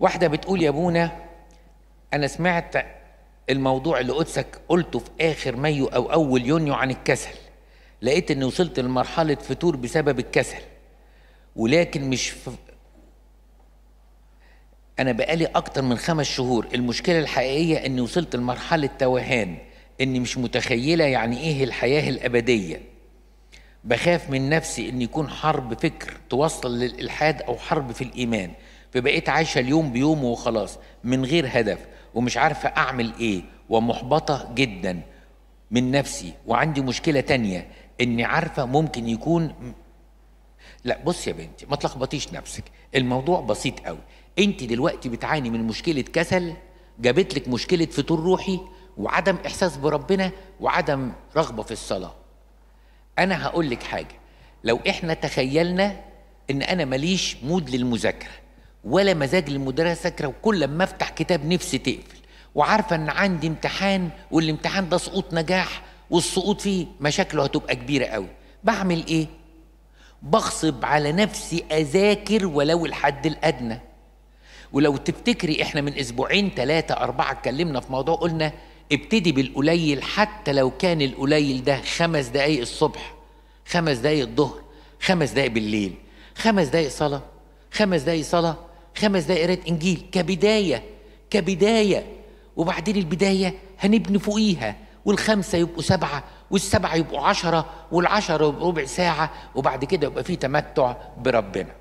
واحدة بتقول يا ابونا أنا سمعت الموضوع اللي قدسك قلته في آخر مايو أو أول يونيو عن الكسل. لقيت إني وصلت لمرحلة فتور بسبب الكسل. ولكن مش ف... أنا بقالي أكتر من خمس شهور. المشكلة الحقيقية إني وصلت لمرحلة توهان إني مش متخيلة يعني إيه الحياة الأبدية. بخاف من نفسي إن يكون حرب فكر توصل للإلحاد أو حرب في الإيمان. فبقيت عايشة اليوم بيوم وخلاص من غير هدف ومش عارفة أعمل إيه ومحبطة جدا من نفسي. وعندي مشكلة تانية إني عارفة ممكن يكون لا بص يا بنتي ما تلخبطيش نفسك. الموضوع بسيط قوي انت دلوقتي بتعاني من مشكلة كسل جابت لك مشكلة فتور روحي وعدم إحساس بربنا وعدم رغبة في الصلاة. أنا هقول لك حاجة. لو إحنا تخيلنا إن أنا ماليش مود للمذاكرة ولا مزاج للمذاكرة وكل ما أفتح كتاب نفسي تقفل. وعارفة إن عندي امتحان والامتحان ده سقوط نجاح والسقوط فيه مشاكله هتبقى كبيرة قوي. بعمل إيه؟ بغصب على نفسي أذاكر ولو الحد الأدنى. ولو تفتكري إحنا من أسبوعين ثلاثة أربعة اتكلمنا في موضوع قلنا ابتدي بالقليل حتى لو كان القليل ده خمس دقايق الصبح خمس دقايق الظهر خمس دقايق بالليل خمس دقايق صلاة خمس دقايق صلاة خمس دقايق قراءة إنجيل كبداية كبداية. وبعدين البداية هنبني فوقيها والخمسة يبقوا سبعة والسبعة يبقوا عشرة والعشرة ربع ساعة وبعد كده يبقى في تمتع بربنا.